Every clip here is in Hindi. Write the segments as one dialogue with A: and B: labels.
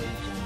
A: Thank you.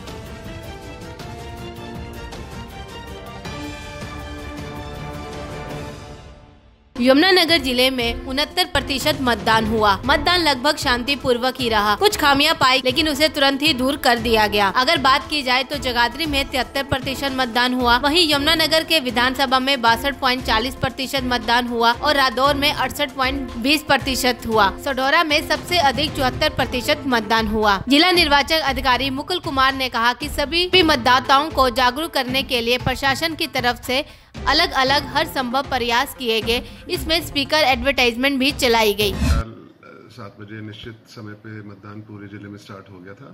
A: यमुनानगर ज़िले में उनहत्तर प्रतिशत मतदान हुआ। मतदान लगभग शांति पूर्वक ही रहा। कुछ खामियाँ पाई, लेकिन उसे तुरंत ही दूर कर दिया गया। अगर बात की जाए तो जगाधरी में तिहत्तर प्रतिशत मतदान हुआ। वहीं यमुनानगर के विधानसभा में बासठ पॉइंट चालीस प्रतिशत मतदान हुआ और रादौर में अड़सठ प्वाइंट बीस प्रतिशत हुआ। सडोरा में सबसे अधिक चौहत्तर प्रतिशत मतदान हुआ। जिला निर्वाचन अधिकारी मुकुल कुमार ने कहा की सभी मतदाताओं को जागरूक करने के लिए प्रशासन की तरफ़ ऐसी अलग अलग हर संभव प्रयास किए गए। इसमें स्पीकर एडवर्टाइजमेंट भी चलाई गई।
B: सात बजे निश्चित समय पे मतदान पूरे ज़िले में स्टार्ट हो गया था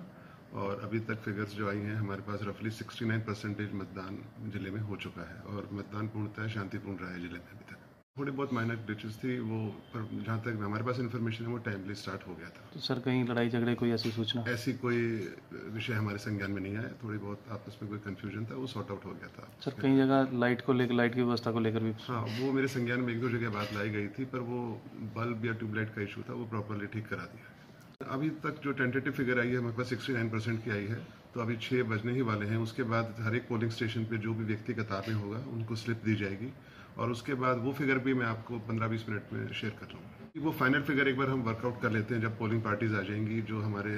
B: और अभी तक फिगर्स जो आई हैं, हमारे पास रफली 69 परसेंटेज मतदान ज़िले में हो चुका है और मतदान पूर्णतः शांतिपूर्ण रहा है ज़िले में अभी तक। थोड़ी बहुत माइनर ग्लिचेस थी वो पर जहाँ तक हमारे पास इन्फॉर्मेशन है वो टाइमली स्टार्ट हो गया था।
C: तो सर कहीं लड़ाई झगड़े कोई ऐसी सूचना?
B: ऐसी कोई विषय हमारे संज्ञान में नहीं आया। थोड़ी बहुत आपस में कोई कंफ्यूजन था वो सॉर्ट आउट हो गया था।
C: सर कहीं जगह लाइट को लेकर लाइट की व्यवस्था को लेकर भी
B: हाँ वो मेरे संज्ञान में एक दो जगह बात लाई गई थी पर वो बल्ब या ट्यूबलाइट का इशू था वो प्रॉपरली ठीक करा दिया। अभी तक जो टेंटेटिव फिगर आई है हमारे पास 69 परसेंट की आई है। तो अभी छः बजने ही वाले हैं। उसके बाद हर एक पोलिंग स्टेशन पे जो भी व्यक्ति कतार में होगा, उनको स्लिप दी जाएगी। और उसके बाद वो फिगर भी मैं आपको 15-20 मिनट में शेयर कर लूँगा वो फाइनल फिगर एक बार हम वर्कआउट कर लेते हैं जब पोलिंग पार्टीज़ आ जाएँगी, जो हमारे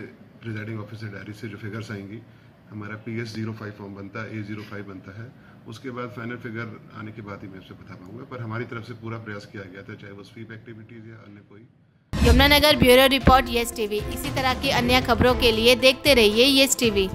B: प्रिजाइडिंग ऑफिसर डायरी से जो फिगर्स आएँगी। हमारा P S zero five form बनता है ए ज़ीरो फाइव बनता है। उसके बाद फाइनल फिगर आने के बाद ही मैं उससे बता पाऊँगा। पर हमारी तरफ़ से पूरा प्रयास किया गया था, चाहे वो स्वीप एक्टिविटीज़ या अन्य कोई।
A: Yamunanagar bureau report, yes TV. इसी तरह की अन्य खबरों के लिए देखते रहिए यस टीवी।